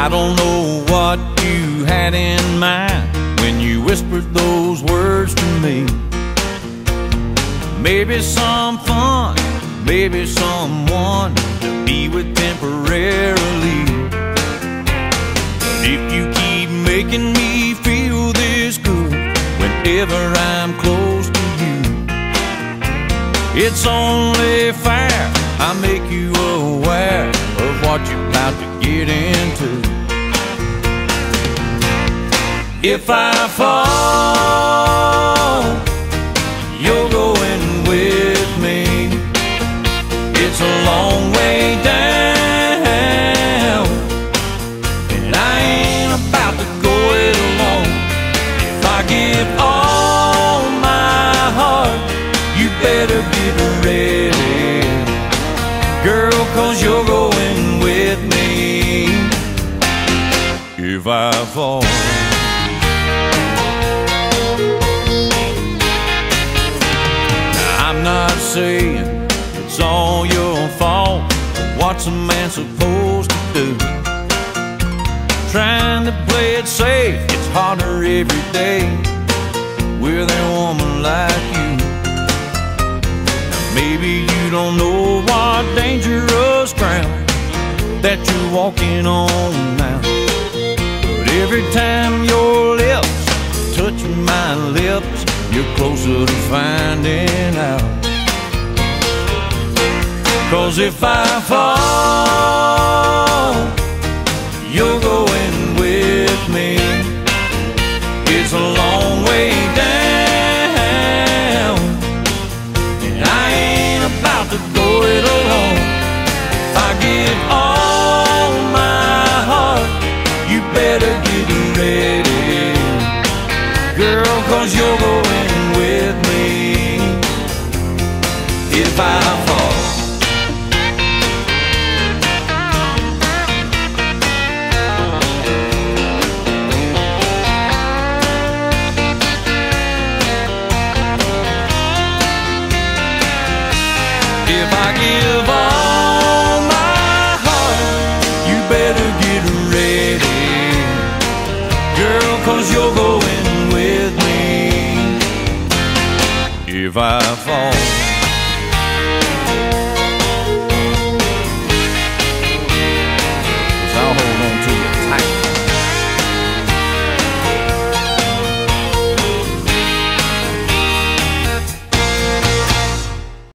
I don't know what you had in mind when you whispered those words to me. Maybe some fun, maybe someone to be with temporarily. But if you keep making me feel this good whenever I'm close to you, it's only fair I make you aware of what you're about to get into. If I fall, you're going with me. It's a long way Fall. I'm not saying it's all your fault. What's a man supposed to do? Trying to play it safe it's harder every day with a woman like you. Now maybe you don't know what dangerous ground that you're walking on now. Every time your lips touch my lips, you're closer to finding out. Cause if I fall, cause you're going with me. If I fall. If I give all my heart, you better get ready. Girl, cause you're going with me. If I fall.